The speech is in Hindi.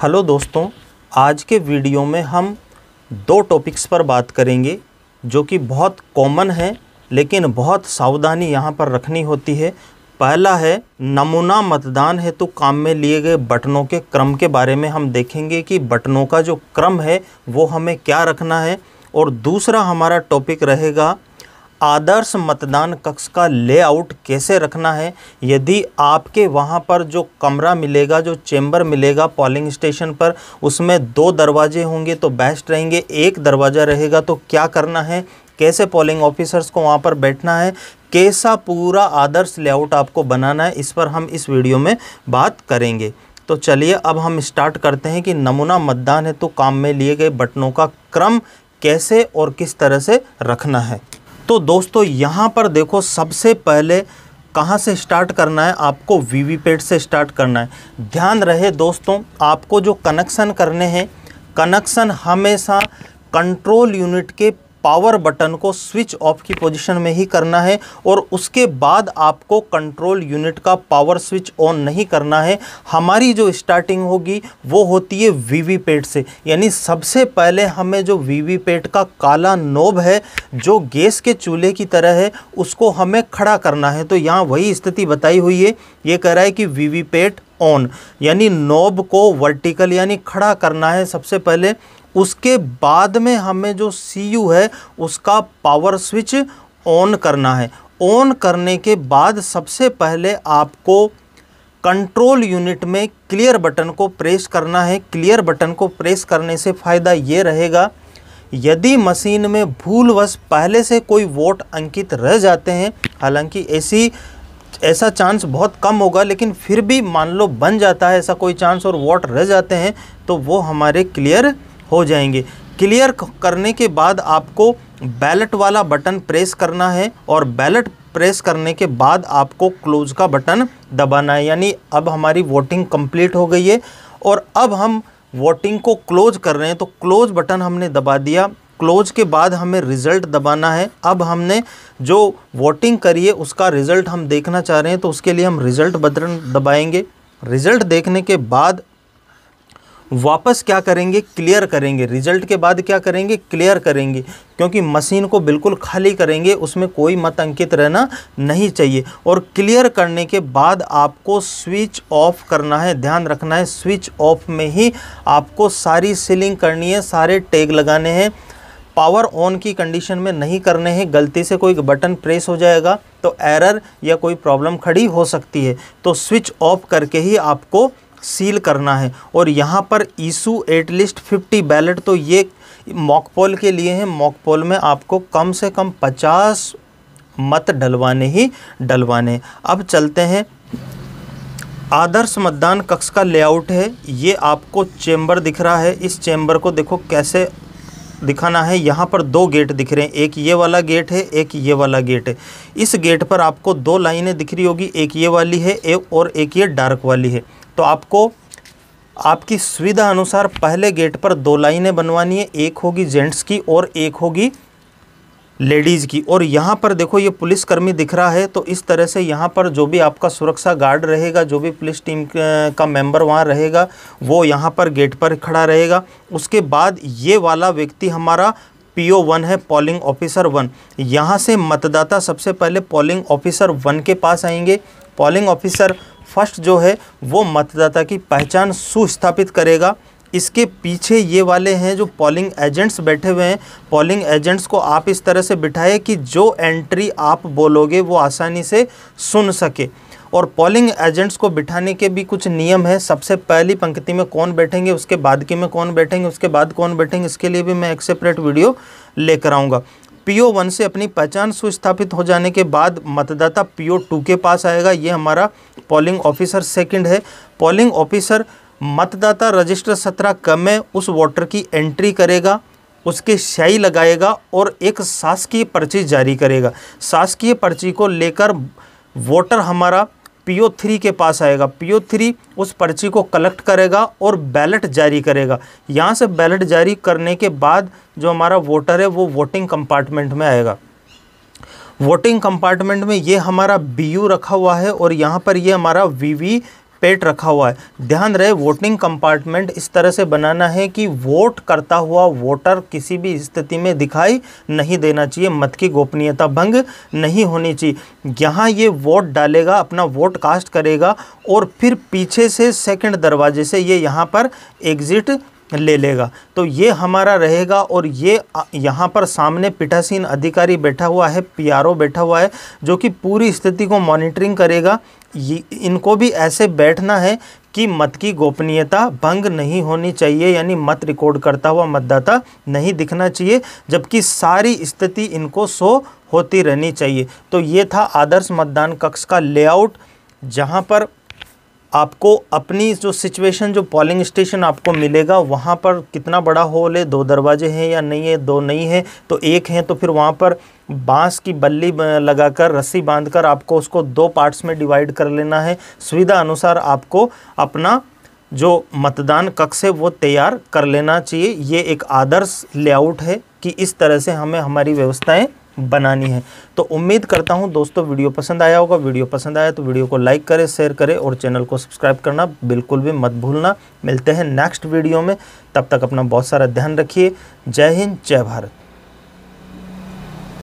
हेलो दोस्तों, आज के वीडियो में हम दो टॉपिक्स पर बात करेंगे, जो कि बहुत कॉमन है, लेकिन बहुत सावधानी यहाँ पर रखनी होती है। पहला है, नमूना मतदान हेतु तो काम में लिए गए बटनों के क्रम के बारे में हम देखेंगे कि बटनों का जो क्रम है, वो हमें क्या रखना है। और दूसरा हमारा टॉपिक रहेगा आदर्श मतदान कक्ष का लेआउट कैसे रखना है? यदि आपके वहाँ पर जो कमरा मिलेगा, जो चेंबर मिलेगा पोलिंग स्टेशन पर, उसमें दो दरवाजे होंगे तो बेस्ट रहेंगे, एक दरवाज़ा रहेगा तो क्या करना है? कैसे पोलिंग ऑफिसर्स को वहाँ पर बैठना है? कैसा पूरा आदर्श लेआउट आपको बनाना है? इस पर हम इस वीडियो में बात करेंगे। तो चलिए अब हम स्टार्ट करते हैं कि नमूना मतदान है तो काम में लिए गए बटनों का क्रम कैसे और किस तरह से रखना है। तो दोस्तों, यहाँ पर देखो सबसे पहले कहाँ से स्टार्ट करना है? आपको वीवीपैट से स्टार्ट करना है। ध्यान रहे दोस्तों, आपको जो कनेक्शन करने हैं कनेक्शन हमेशा कंट्रोल यूनिट के पावर बटन को स्विच ऑफ़ की पोजीशन में ही करना है और उसके बाद आपको कंट्रोल यूनिट का पावर स्विच ऑन नहीं करना है। हमारी जो स्टार्टिंग होगी, वो होती है वीवीपैट से। यानी सबसे पहले हमें जो वीवीपैट का काला नोब है, जो गैस के चूल्हे की तरह है, उसको हमें खड़ा करना है। तो यहाँ वही स्थिति बताई हुई है। ये कह रहा है कि वीवीपैट ऑन, यानी नोब को वर्टिकल यानी खड़ा करना है सबसे पहले। उसके बाद में हमें जो सी यू है, उसका पावर स्विच ऑन करना है। ऑन करने के बाद सबसे पहले आपको कंट्रोल यूनिट में क्लियर बटन को प्रेस करना है। क्लियर बटन को प्रेस करने से फ़ायदा ये रहेगा, यदि मशीन में भूलवश पहले से कोई वोट अंकित रह जाते हैं, हालाँकि ऐसी, ऐसा चांस बहुत कम होगा, लेकिन फिर भी मान लो बन जाता है, ऐसा कोई चांस और वोट रह जाते हैं तो वो हमारे क्लियर हो जाएँगे। क्लियर करने के बाद आपको बैलेट वाला बटन प्रेस करना है और बैलेट प्रेस करने के बाद आपको क्लोज का बटन दबाना है। यानी अब हमारी वोटिंग कंप्लीट हो गई है और अब हम वोटिंग को क्लोज कर रहे हैं तो क्लोज बटन हमने दबा दिया। क्लोज के बाद हमें रिज़ल्ट दबाना है। अब हमने जो वोटिंग करी है, उसका रिज़ल्ट हम देखना चाह रहे हैं तो उसके लिए हम रिज़ल्ट बटन दबाएँगे। रिज़ल्ट देखने के बाद वापस क्या करेंगे? क्लियर करेंगे। रिज़ल्ट के बाद क्या करेंगे? क्लियर करेंगे। क्योंकि मशीन को बिल्कुल खाली करेंगे, उसमें कोई मत अंकित रहना नहीं चाहिए। और क्लियर करने के बाद आपको स्विच ऑफ़ करना है, ध्यान रखना है स्विच ऑफ़ में ही आपको सारी सीलिंग करनी है, सारे टैग लगाने हैं। पावर ऑन की कंडीशन में नहीं करने हैं, गलती से कोई बटन प्रेस हो जाएगा तो एरर या कोई प्रॉब्लम खड़ी हो सकती है। तो स्विच ऑफ़ करके ही आपको सील करना है। और यहाँ पर ईसू एटलीस्ट फिफ्टी बैलेट तो ये मॉकपोल के लिए हैं। मॉकपोल में आपको कम से कम पचास मत डलवाने ही डलवाने अब चलते हैं। आदर्श मतदान कक्ष का लेआउट है। ये आपको चेंबर दिख रहा है। इस चेंबर को देखो कैसे दिखाना है। यहाँ पर दो गेट दिख रहे हैं। एक ये वाला गेट है, एक ये वाला गेट है। इस गेट पर आपको दो लाइनें दिख रही होगी। एक ये वाली है एक और एक ये डार्क वाली है। तो आपको आपकी सुविधा अनुसार पहले गेट पर दो लाइनें बनवानी है, एक होगी जेंट्स की और एक होगी लेडीज़ की। और यहाँ पर देखो, ये पुलिसकर्मी दिख रहा है तो इस तरह से यहाँ पर जो भी आपका सुरक्षा गार्ड रहेगा, जो भी पुलिस टीम का मेंबर वहाँ रहेगा, वो यहाँ पर गेट पर खड़ा रहेगा। उसके बाद ये वाला व्यक्ति हमारा पीओ वन है, पोलिंग ऑफिसर वन। यहाँ से मतदाता सबसे पहले पोलिंग ऑफिसर वन के पास आएँगे। पोलिंग ऑफिसर फ़र्स्ट जो है वो मतदाता की पहचान सुस्थापित करेगा। इसके पीछे ये वाले हैं जो पोलिंग एजेंट्स बैठे हुए हैं। पोलिंग एजेंट्स को आप इस तरह से बिठाए कि जो एंट्री आप बोलोगे वो आसानी से सुन सके। और पोलिंग एजेंट्स को बिठाने के भी कुछ नियम है। सबसे पहली पंक्ति में कौन बैठेंगे, उसके बाद की में कौन बैठेंगे, उसके बाद कौन बैठेंगे, इसके लिए भी मैं एक सेपरेट वीडियो लेकर आऊँगा। पीओ वन से अपनी पहचान सुस्थापित हो जाने के बाद मतदाता पीओ टू के पास आएगा। ये हमारा पोलिंग ऑफिसर सेकंड है। पोलिंग ऑफिसर मतदाता रजिस्टर सत्रह क में उस वोटर की एंट्री करेगा, उसके स्याही लगाएगा और एक शासकीय पर्ची जारी करेगा। शासकीय पर्ची को लेकर वोटर हमारा पीओ थ्री के पास आएगा। पीओ थ्री उस पर्ची को कलेक्ट करेगा और बैलेट जारी करेगा। यहाँ से बैलेट जारी करने के बाद जो हमारा वोटर है, वो वोटिंग कंपार्टमेंट में आएगा। वोटिंग कंपार्टमेंट में ये हमारा बी यू रखा हुआ है और यहाँ पर ये हमारा वी वी पेट रखा हुआ है। ध्यान रहे वोटिंग कंपार्टमेंट इस तरह से बनाना है कि वोट करता हुआ वोटर किसी भी स्थिति में दिखाई नहीं देना चाहिए। मत की गोपनीयता भंग नहीं होनी चाहिए। यहाँ ये वोट डालेगा, अपना वोट कास्ट करेगा और फिर पीछे से सेकंड दरवाजे से ये यहाँ पर एग्ज़िट ले लेगा। तो ये हमारा रहेगा और ये यहाँ पर सामने पीठासीन अधिकारी बैठा हुआ है पीआरओ बैठा हुआ है, जो कि पूरी स्थिति को मॉनिटरिंग करेगा। ये, इनको भी ऐसे बैठना है कि मत की गोपनीयता भंग नहीं होनी चाहिए, यानी मत रिकॉर्ड करता हुआ मतदाता नहीं दिखना चाहिए, जबकि सारी स्थिति इनको शो होती रहनी चाहिए। तो ये था आदर्श मतदान कक्ष का लेआउट, जहाँ पर आपको अपनी जो सिचुएशन जो पॉलिंग स्टेशन आपको मिलेगा, वहाँ पर कितना बड़ा हॉल है, दो दरवाजे हैं या नहीं है, दो नहीं है तो एक हैं तो फिर वहाँ पर बाँस की बल्ली लगाकर, रस्सी बांधकर आपको उसको दो पार्ट्स में डिवाइड कर लेना है। सुविधा अनुसार आपको अपना जो मतदान कक्ष है, वो तैयार कर लेना चाहिए। ये एक आदर्श लेआउट है कि इस तरह से हमें हमारी व्यवस्थाएँ बनानी है। तो उम्मीद करता हूँ दोस्तों वीडियो पसंद आया होगा। वीडियो पसंद आया तो वीडियो को लाइक करें, शेयर करें और चैनल को सब्सक्राइब करना बिल्कुल भी मत भूलना। मिलते हैं नेक्स्ट वीडियो में। तब तक अपना बहुत सारा ध्यान रखिए। जय हिंद, जय भारत।